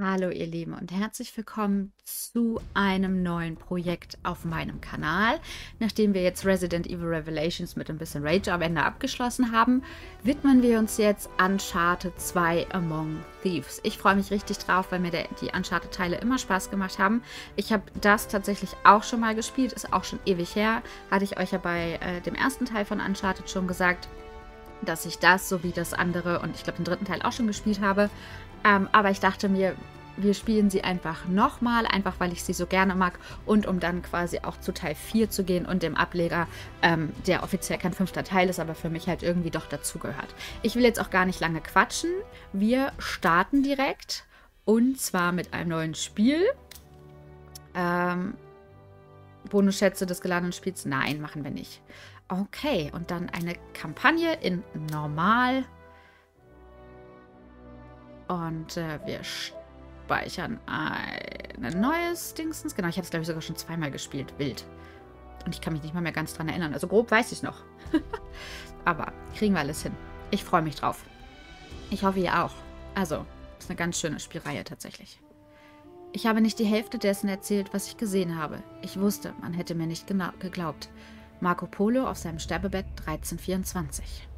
Hallo ihr Lieben und herzlich willkommen zu einem neuen Projekt auf meinem Kanal. Nachdem wir jetzt Resident Evil Revelations mit ein bisschen Rage am Ende abgeschlossen haben, widmen wir uns jetzt Uncharted 2 Among Thieves. Ich freue mich richtig drauf, weil mir der, die Uncharted-Teile immer Spaß gemacht haben. Ich habe das tatsächlich auch schon mal gespielt, ist auch schon ewig her. Hatte ich euch ja bei äh, dem ersten Teil von Uncharted schon gesagt, dass ich das sowie das andere und ich glaube den dritten Teil auch schon gespielt habe. Ähm, aber ich dachte mir, wir spielen sie einfach nochmal, einfach weil ich sie so gerne mag und um dann quasi auch zu Teil 4 zu gehen und dem Ableger, ähm, der offiziell kein fünfter Teil ist, aber für mich halt irgendwie doch dazugehört. Ich will jetzt auch gar nicht lange quatschen. Wir starten direkt und zwar mit einem neuen Spiel. Ähm, Bonusschätze des geladenen Spiels? Nein, machen wir nicht. Okay, und dann eine Kampagne in Normal. Und äh, wir speichern ein neues Dingsens. Genau, ich habe es, glaube ich, sogar schon zweimal gespielt. Wild. Und ich kann mich nicht mal mehr ganz dran erinnern. Also grob weiß ich noch. Aber kriegen wir alles hin. Ich freue mich drauf. Ich hoffe, ihr auch. Also, ist eine ganz schöne Spielreihe tatsächlich. Ich habe nicht die Hälfte dessen erzählt, was ich gesehen habe. Ich wusste, man hätte mir nicht geglaubt. Marco Polo auf seinem Sterbebett 1324.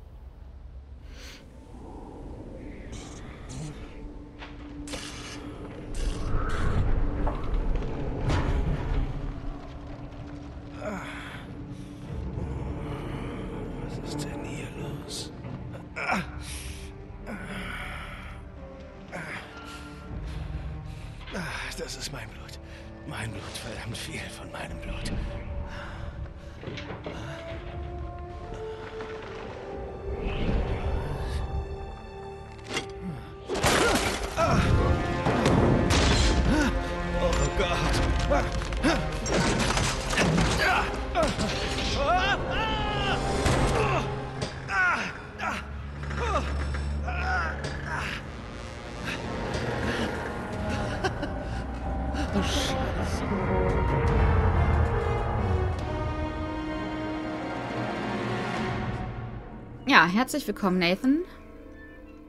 Herzlich willkommen, Nathan.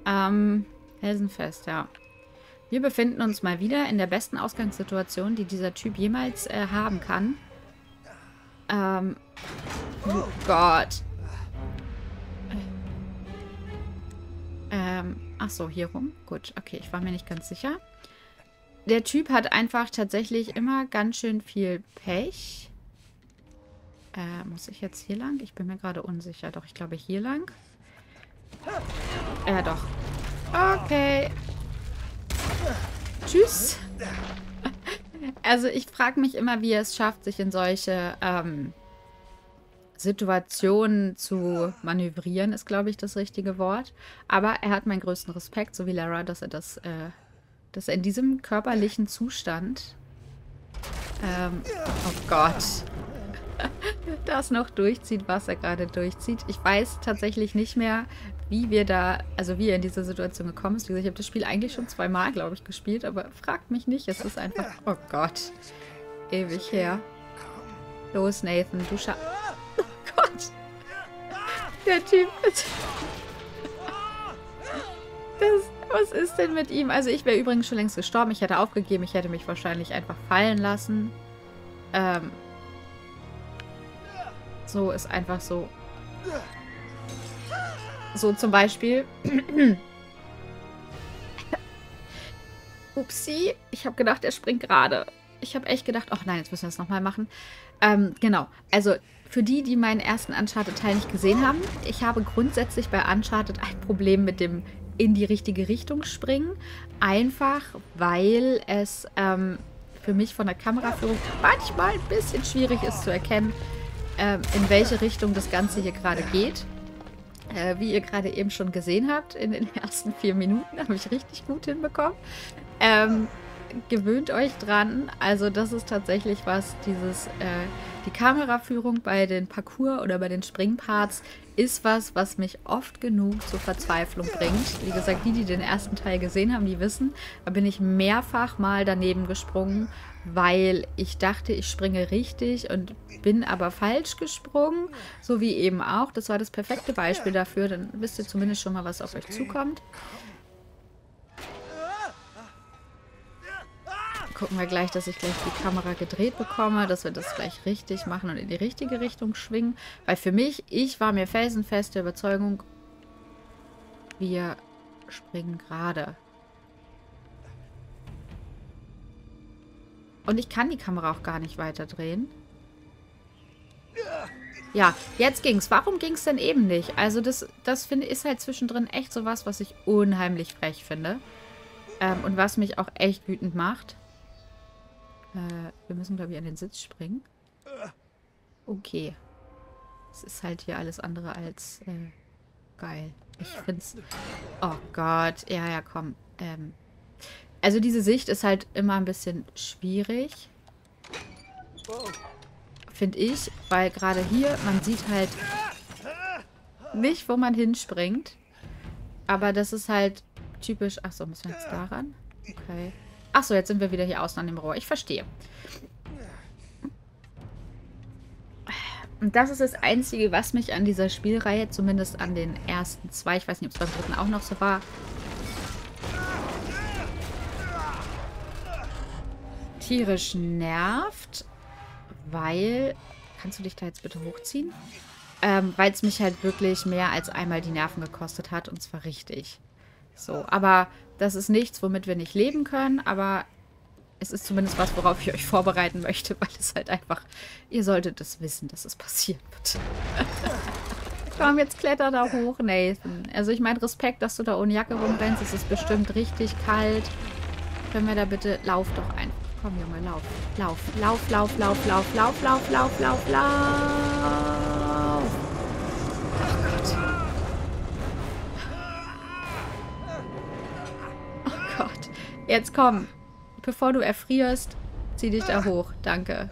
Ähm, Felsenfest, ja. Wir befinden uns mal wieder in der besten Ausgangssituation, die dieser Typ jemals äh, haben kann. Ähm, oh Gott. Ähm, ach so, hier rum. Gut, okay, ich war mir nicht ganz sicher. Der Typ hat einfach tatsächlich immer ganz schön viel Pech. Äh, muss ich jetzt hier lang? Ich bin mir gerade unsicher. Doch, ich glaube hier lang. Ja, doch. Okay. Tschüss. Also ich frage mich immer, wie er es schafft, sich in solche ähm, Situationen zu manövrieren, ist, glaube ich, das richtige Wort. Aber er hat meinen größten Respekt, so wie Lara, dass er das, äh, dass er in diesem körperlichen Zustand, ähm, oh Gott, das noch durchzieht, was er gerade durchzieht. Ich weiß tatsächlich nicht mehr, wie wir da, also wie er in diese Situation gekommen ist. Wie gesagt, ich habe das Spiel eigentlich schon zweimal, glaube ich, gespielt, aber fragt mich nicht. Es ist einfach, oh Gott, ewig her. Los, Nathan, du scha... Oh Gott. Der Typ ist... Das, was ist denn mit ihm? Also ich wäre übrigens schon längst gestorben. Ich hätte aufgegeben. Ich hätte mich wahrscheinlich einfach fallen lassen. Ähm, so ist einfach so. So zum Beispiel. Upsi. Ich habe gedacht, er springt gerade. Ich habe echt gedacht, ach nein, jetzt müssen wir das nochmal machen. Ähm, genau. Also für die, die meinen ersten Uncharted-Teil nicht gesehen haben, ich habe grundsätzlich bei Uncharted ein Problem mit dem in die richtige Richtung springen. Einfach, weil es ähm, für mich von der Kameraführung manchmal ein bisschen schwierig ist zu erkennen, ähm, in welche Richtung das Ganze hier gerade geht. Äh, wie ihr gerade eben schon gesehen habt, in den ersten vier Minuten habe ich richtig gut hinbekommen. Ähm, gewöhnt euch dran. Also das ist tatsächlich was, dieses, äh, die Kameraführung bei den Parcours oder bei den Springparts ist was, was mich oft genug zur Verzweiflung bringt. Wie gesagt, die, die den ersten Teil gesehen haben, die wissen, da bin ich mehrfach mal daneben gesprungen, weil ich dachte, ich springe richtig und bin aber falsch gesprungen, so wie eben auch. Das war das perfekte Beispiel dafür, dann wisst ihr zumindest schon mal, was auf euch zukommt. Gucken wir gleich, dass ich gleich die Kamera gedreht bekomme, dass wir das gleich richtig machen und in die richtige Richtung schwingen. Weil für mich, ich war mir felsenfest der Überzeugung, wir springen gerade. Und ich kann die Kamera auch gar nicht weiter drehen. Ja, jetzt ging's. Warum ging's denn eben nicht? Also das, das finde ist halt zwischendrin echt sowas, was ich unheimlich frech finde. Ähm, und was mich auch echt wütend macht. Äh, wir müssen, glaube ich, an den Sitz springen. Okay. Es ist halt hier alles andere als äh, geil. Ich find's... Oh Gott. Ja, ja, komm. Ähm, also diese Sicht ist halt immer ein bisschen schwierig. Finde ich. Weil gerade hier, man sieht halt nicht, wo man hinspringt. Aber das ist halt typisch... Achso, müssen wir jetzt daran? Okay. Achso, jetzt sind wir wieder hier außen an dem Rohr. Ich verstehe. Und das ist das Einzige, was mich an dieser Spielreihe, zumindest an den ersten zwei, ich weiß nicht, ob es beim dritten auch noch so war, tierisch nervt, weil... Kannst du dich da jetzt bitte hochziehen? Ähm, weil es mich halt wirklich mehr als einmal die Nerven gekostet hat und zwar richtig. So, aber das ist nichts, womit wir nicht leben können, aber es ist zumindest was, worauf ich euch vorbereiten möchte, weil es halt einfach, ihr solltet es wissen, dass es passieren wird. Komm, jetzt kletter da hoch, Nathan. Also ich meine, Respekt, dass du da ohne Jacke rumrennst. Es ist bestimmt richtig kalt. Können wir da bitte... Lauf doch einfach. Komm, Junge, lauf. Lauf, lauf, lauf, lauf, lauf, lauf, lauf, lauf, lauf, lauf. Jetzt komm. Bevor du erfrierst, zieh dich da hoch. Danke.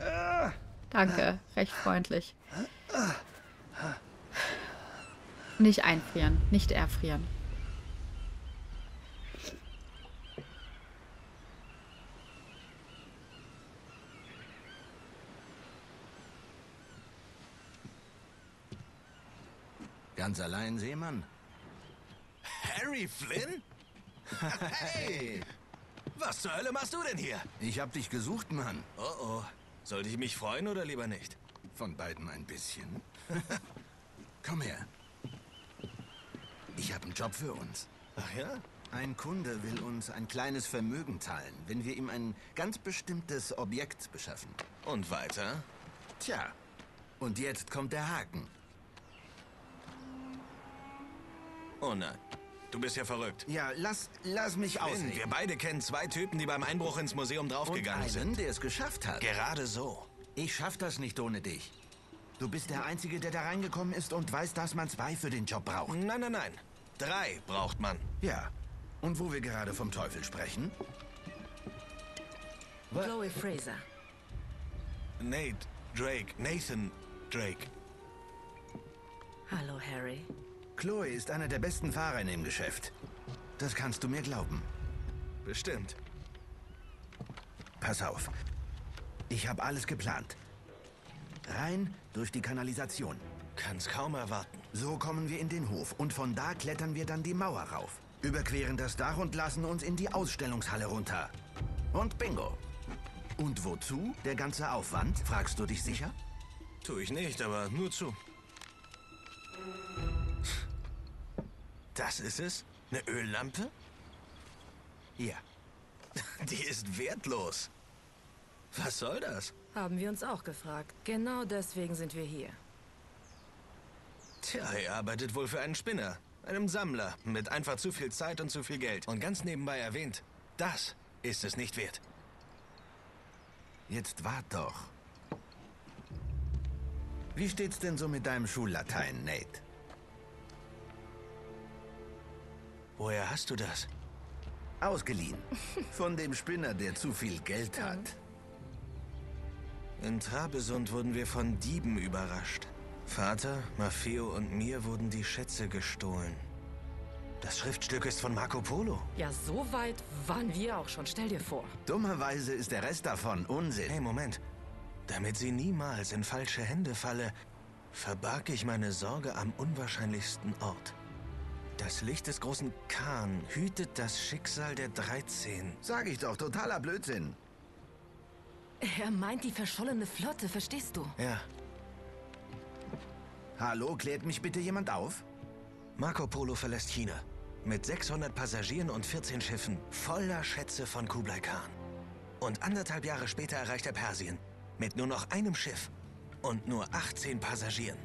Danke. Recht freundlich. Nicht einfrieren. Nicht erfrieren. Ganz allein, Seemann? Harry Flynn? Hey! Was zur Hölle machst du denn hier? Ich hab dich gesucht, Mann. Oh oh. Sollte ich mich freuen oder lieber nicht? Von beiden ein bisschen. Komm her. Ich habe einen Job für uns. Ach ja? Ein Kunde will uns ein kleines Vermögen teilen, wenn wir ihm ein ganz bestimmtes Objekt beschaffen. Und weiter? Tja, und jetzt kommt der Haken. Oh nein. Du bist ja verrückt. Ja, lass, lass mich ausreden. wir beide kennen zwei Typen, die beim Einbruch ins Museum und draufgegangen einen, sind. der es geschafft hat. Gerade so. Ich schaff das nicht ohne dich. Du bist der Einzige, der da reingekommen ist und weiß, dass man zwei für den Job braucht. Nein, nein, nein. Drei braucht man. Ja. Und wo wir gerade vom Teufel sprechen? Chloe Fraser. Nate, Drake, Nathan, Drake. Hallo, Harry. Chloe ist einer der besten Fahrer im Geschäft. Das kannst du mir glauben. Bestimmt. Pass auf. Ich habe alles geplant. Rein durch die Kanalisation. Kann's kaum erwarten. So kommen wir in den Hof und von da klettern wir dann die Mauer rauf. Überqueren das Dach und lassen uns in die Ausstellungshalle runter. Und bingo. Und wozu der ganze Aufwand, fragst du dich sicher? Tu ich nicht, aber nur zu. Das ist es? Eine Öllampe? Ja. Die ist wertlos. Was soll das? Haben wir uns auch gefragt. Genau deswegen sind wir hier. Tja, er arbeitet wohl für einen Spinner. Einem Sammler mit einfach zu viel Zeit und zu viel Geld. Und ganz nebenbei erwähnt, das ist es nicht wert. Jetzt wart doch. Wie steht's denn so mit deinem Schullatein, Nate? Woher hast du das? Ausgeliehen. Von dem Spinner, der zu viel Geld hat. In Trabesund wurden wir von Dieben überrascht. Vater, Maffeo und mir wurden die Schätze gestohlen. Das Schriftstück ist von Marco Polo. Ja, so weit waren wir auch schon. Stell dir vor. Dummerweise ist der Rest davon Unsinn. Hey, Moment. Damit sie niemals in falsche Hände falle, verbarg ich meine Sorge am unwahrscheinlichsten Ort. Das Licht des großen Khan hütet das Schicksal der 13. Sag ich doch, totaler Blödsinn. Er meint die verschollene Flotte, verstehst du? Ja, Hallo, klärt mich bitte jemand auf? Marco Polo verlässt China. Mit 600 Passagieren und 14 Schiffen voller Schätze von Kublai Khan. Und anderthalb Jahre später erreicht er Persien. Mit nur noch einem Schiff und nur 18 Passagieren.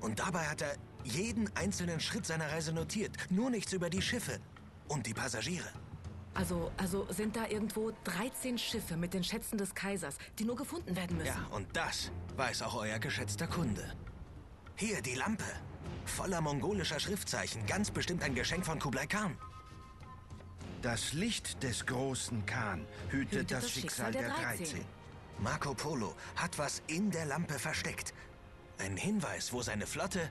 Und dabei hat er jeden einzelnen Schritt seiner Reise notiert. Nur nichts über die Schiffe und die Passagiere. Also, also sind da irgendwo 13 Schiffe mit den Schätzen des Kaisers, die nur gefunden werden müssen. Ja, und das weiß auch euer geschätzter Kunde. Hier, die Lampe. Voller mongolischer Schriftzeichen. Ganz bestimmt ein Geschenk von Kublai Khan. Das Licht des großen Khan hütet, das, Schicksal der 13. Marco Polo hat was in der Lampe versteckt. Ein Hinweis, wo seine Flotte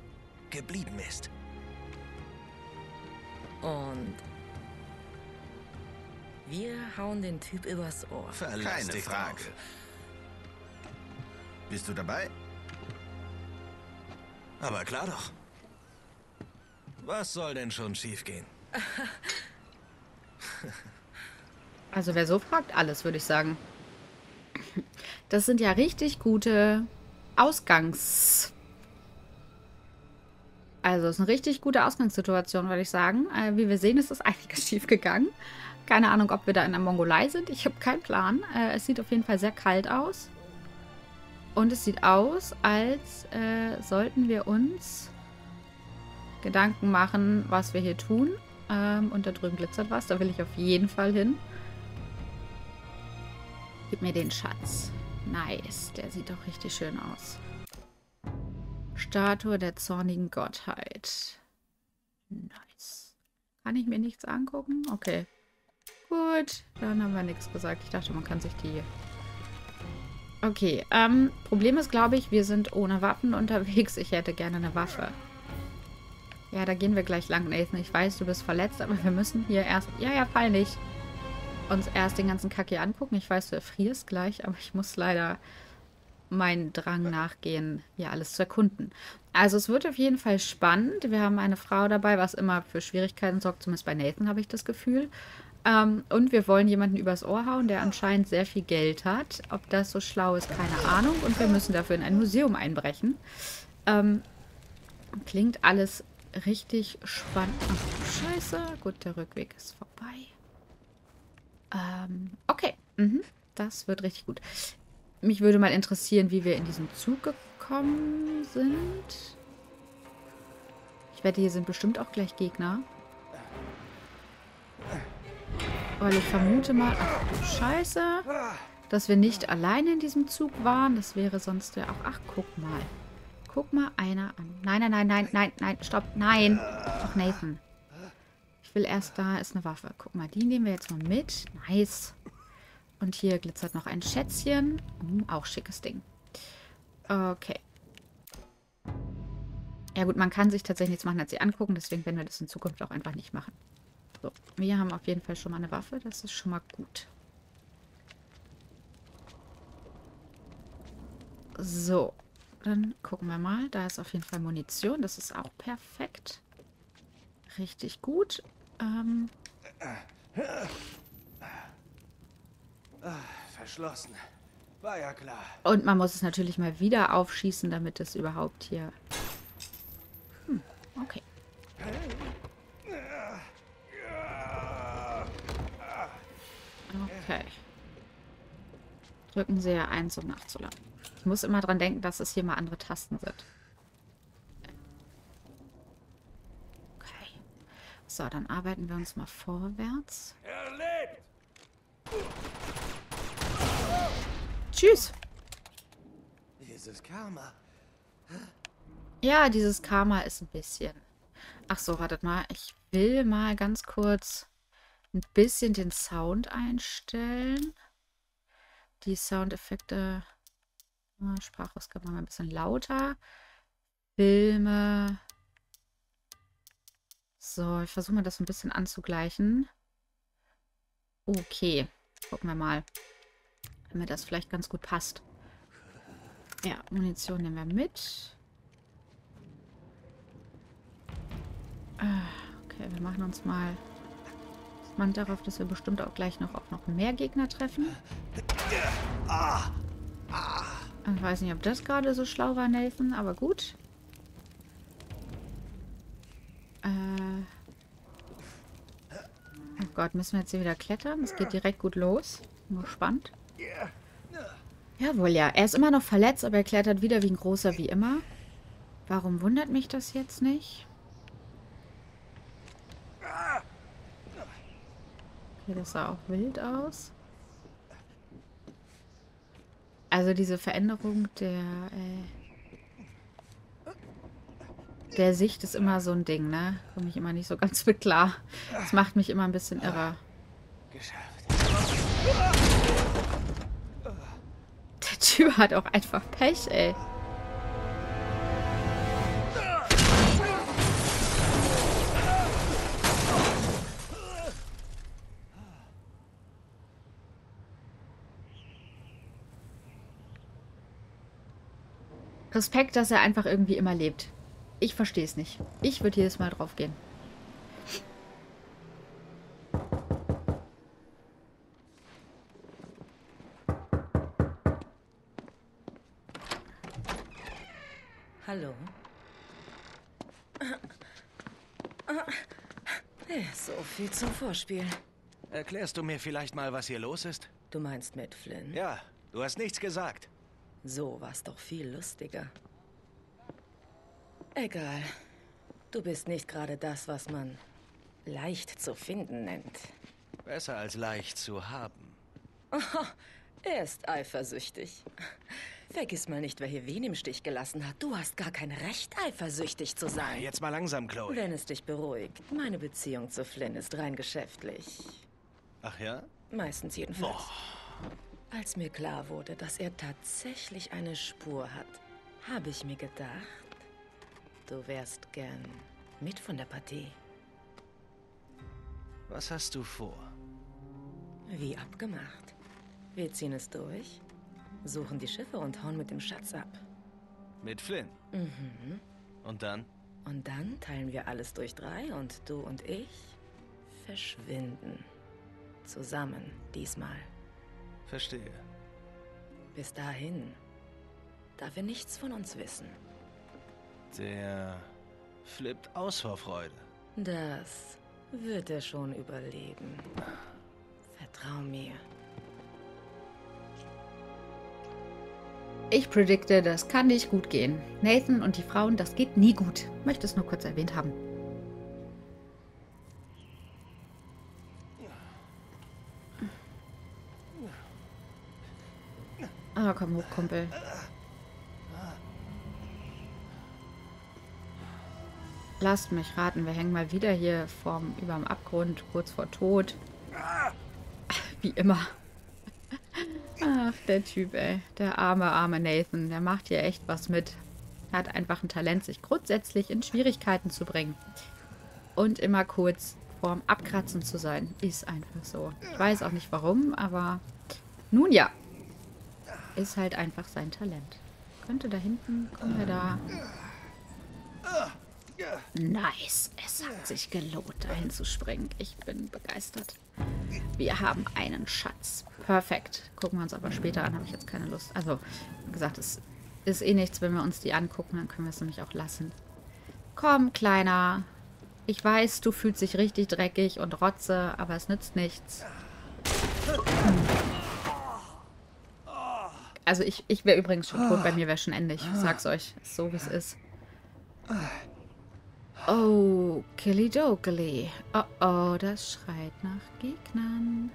geblieben ist. Und wir hauen den Typ übers Ohr. Verlass Keine dich Frage. drauf. Bist du dabei? Aber klar doch. Was soll denn schon schiefgehen? Also wer so fragt, alles, würde ich sagen. Das sind ja richtig gute Ausgangs... Also es ist eine richtig gute Ausgangssituation, würde ich sagen. Äh, wie wir sehen, ist das einiges schief gegangen. Keine Ahnung, ob wir da in der Mongolei sind. Ich habe keinen Plan. Äh, es sieht auf jeden Fall sehr kalt aus. Und es sieht aus, als äh, sollten wir uns Gedanken machen, was wir hier tun. Ähm, und da drüben glitzert was. Da will ich auf jeden Fall hin. Gib mir den Schatz. Nice. Der sieht doch richtig schön aus. Statue der zornigen Gottheit. Nice. Kann ich mir nichts angucken? Okay. Gut, dann haben wir nichts gesagt. Ich dachte, man kann sich die... Okay, ähm, Problem ist, glaube ich, wir sind ohne Waffen unterwegs. Ich hätte gerne eine Waffe. Ja, da gehen wir gleich lang, Nathan. Ich weiß, du bist verletzt, aber wir müssen hier erst... Ja, ja, fall nicht. Uns erst den ganzen Kack hier angucken. Ich weiß, du erfrierst gleich, aber ich muss leider meinen Drang nachgehen, hier alles zu erkunden. Also es wird auf jeden Fall spannend. Wir haben eine Frau dabei, was immer für Schwierigkeiten sorgt. Zumindest bei Nathan habe ich das Gefühl. Ähm, und wir wollen jemanden übers Ohr hauen, der anscheinend sehr viel Geld hat. Ob das so schlau ist, keine Ahnung. Und wir müssen dafür in ein Museum einbrechen. Ähm, klingt alles richtig spannend. Ach, scheiße. Gut, der Rückweg ist vorbei. Ähm, okay. Mhm. Das wird richtig gut. Mich würde mal interessieren, wie wir in diesen Zug gekommen sind. Ich wette, hier sind bestimmt auch gleich Gegner. Weil ich vermute mal... Ach du Scheiße. Dass wir nicht alleine in diesem Zug waren. Das wäre sonst ja auch... Ach, guck mal. Guck mal einer an. Nein, nein, nein, nein, nein, nein, stopp. Nein. Ach, Nathan. Ich will erst... Da ist eine Waffe. Guck mal, die nehmen wir jetzt mal mit. Nice. Und hier glitzert noch ein Schätzchen. Hm, auch schickes Ding. Okay. Ja gut, man kann sich tatsächlich nichts machen als sie angucken. Deswegen werden wir das in Zukunft auch einfach nicht machen. So, wir haben auf jeden Fall schon mal eine Waffe. Das ist schon mal gut. So, dann gucken wir mal. Da ist auf jeden Fall Munition. Das ist auch perfekt. Richtig gut. Ähm, Verschlossen. War ja klar. und man muss es natürlich mal wieder aufschießen, damit es überhaupt hier... Hm, okay. Okay. Drücken Sie ja 1, um nachzuladen. Ich muss immer dran denken, dass es hier mal andere Tasten sind. Okay. So, dann arbeiten wir uns mal vorwärts. Er lebt! Tschüss. Dieses Karma. Ja, dieses Karma ist ein bisschen... Ach so, wartet mal. Ich will mal ganz kurz ein bisschen den Sound einstellen. Die Soundeffekte... Ah, Sprachausgabe mal ein bisschen lauter. Filme... So, ich versuche mal das ein bisschen anzugleichen. Okay, gucken wir mal, wenn mir das vielleicht ganz gut passt. Ja, Munition nehmen wir mit. Ah, Okay, wir machen uns mal gespannt darauf, dass wir bestimmt auch gleich noch auf noch mehr Gegner treffen. Ich weiß nicht, ob das gerade so schlau war, Nathan, aber gut. Äh oh Gott, müssen wir jetzt hier wieder klettern? Es geht direkt gut los. Nur spannend. Jawohl, ja. Er ist immer noch verletzt, aber er klettert wieder wie ein großer wie immer. Warum wundert mich das jetzt nicht? Okay, das sah auch wild aus. Also diese Veränderung der, äh, der Sicht ist immer so ein Ding, ne? Komme ich immer nicht so ganz mit klar. Das macht mich immer ein bisschen irrer. Geschafft. Typ hat auch einfach Pech, ey. Respekt, dass er einfach irgendwie immer lebt. Ich verstehe es nicht. Ich würde jedes Mal drauf gehen. Hallo? Ja, so viel zum Vorspiel. Erklärst du mir vielleicht mal, was hier los ist? Du meinst mit Flynn? Ja, du hast nichts gesagt. So war's doch viel lustiger. Egal. Du bist nicht gerade das, was man leicht zu finden nennt. Besser als leicht zu haben. Er ist eifersüchtig. Vergiss mal nicht, wer hier wen im Stich gelassen hat. Du hast gar kein Recht, eifersüchtig zu sein. Jetzt mal langsam, Chloe. Wenn es dich beruhigt. Meine Beziehung zu Flynn ist rein geschäftlich. Ach ja? Meistens jedenfalls. Als mir klar wurde, dass er tatsächlich eine Spur hat, habe ich mir gedacht, du wärst gern mit von der Partie. Was hast du vor? Wie abgemacht. Wir ziehen es durch, suchen die Schiffe und hauen mit dem Schatz ab. Mit Flynn. Mhm. Und dann? Und dann teilen wir alles durch drei und du und ich verschwinden. Zusammen diesmal. Verstehe. Bis dahin darf er nichts von uns wissen. Der flippt aus vor Freude. Das wird er schon überleben. Vertrau mir. Ich predikte, das kann nicht gut gehen. Nathan und die Frauen, das geht nie gut. Möchte es nur kurz erwähnt haben. Ah, komm hoch, Kumpel. Lasst mich raten, wir hängen mal wieder hier vorm, überm Abgrund, kurz vor Tod. Wie immer. Ach, der Typ, ey. Der arme, arme Nathan. Der macht hier echt was mit. Er hat einfach ein Talent, sich grundsätzlich in Schwierigkeiten zu bringen. Und immer kurz vorm Abkratzen zu sein. Ist einfach so. Ich weiß auch nicht warum, aber nun ja. Ist halt einfach sein Talent. Könnte da hinten, kommen wir da... Nice. Es hat sich gelohnt, dahin zu springen. Ich bin begeistert. Wir haben einen Schatz. Perfekt. Gucken wir uns aber später an, habe ich jetzt keine Lust. Also, wie gesagt, es ist eh nichts, wenn wir uns die angucken, dann können wir es nämlich auch lassen. Komm, Kleiner. Ich weiß, du fühlst dich richtig dreckig und rotze, aber es nützt nichts. Also ich, ich wäre übrigens schon tot, bei mir wäre schon Ende. Ich sag's euch, so wie es ist. Oh, Killidokely. Oh oh, das schreit nach Gegnern.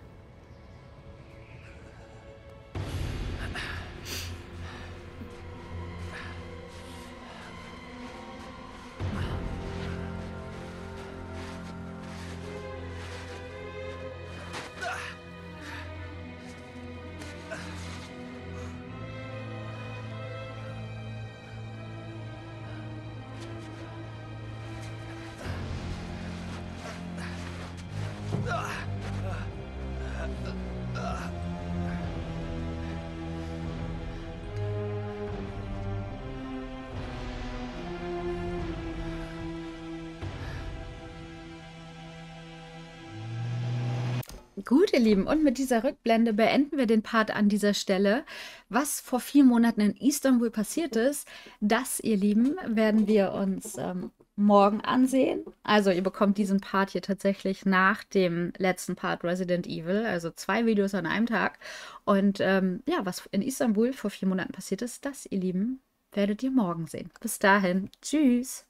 Gut, ihr Lieben, und mit dieser Rückblende beenden wir den Part an dieser Stelle. Was vor vier Monaten in Istanbul passiert ist, das, ihr Lieben, werden wir uns ähm, morgen ansehen. Also ihr bekommt diesen Part hier tatsächlich nach dem letzten Part Resident Evil, also zwei Videos an einem Tag. Und ähm, ja, was in Istanbul vor vier Monaten passiert ist, das, ihr Lieben, werdet ihr morgen sehen. Bis dahin, tschüss.